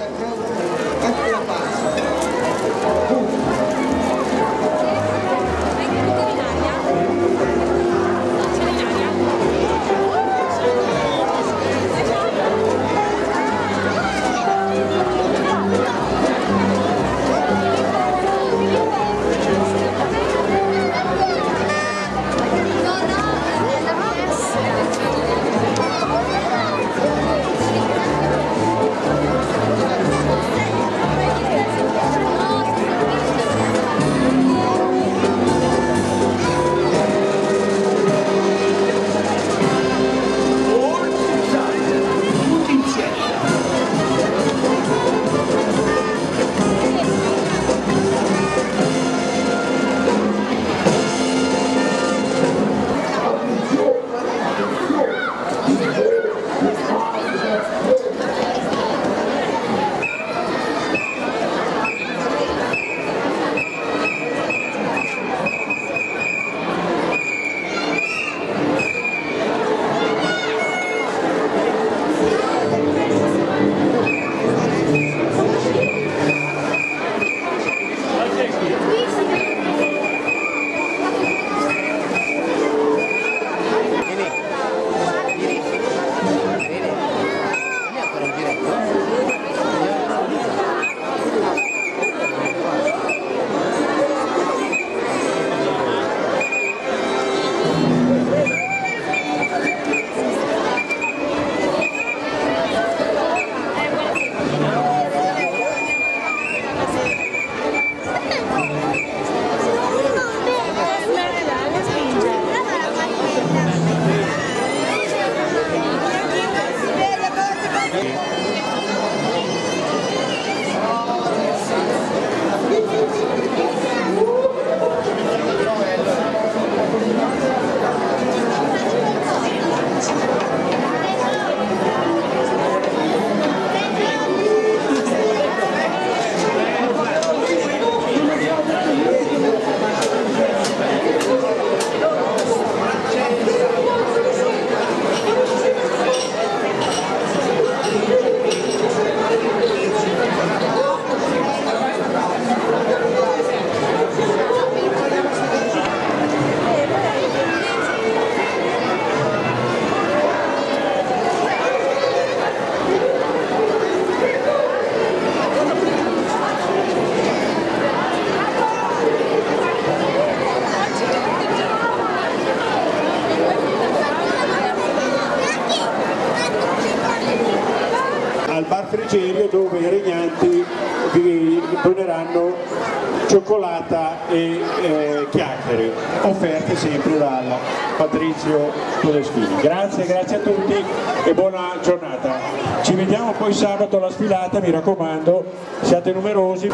the growth al bar Frigerio dove i regnanti vi doneranno cioccolata e eh, chiacchiere offerte sempre dal Patrizio Todeschini. Grazie, grazie a tutti e buona giornata. Ci vediamo poi sabato alla sfilata, mi raccomando, siate numerosi.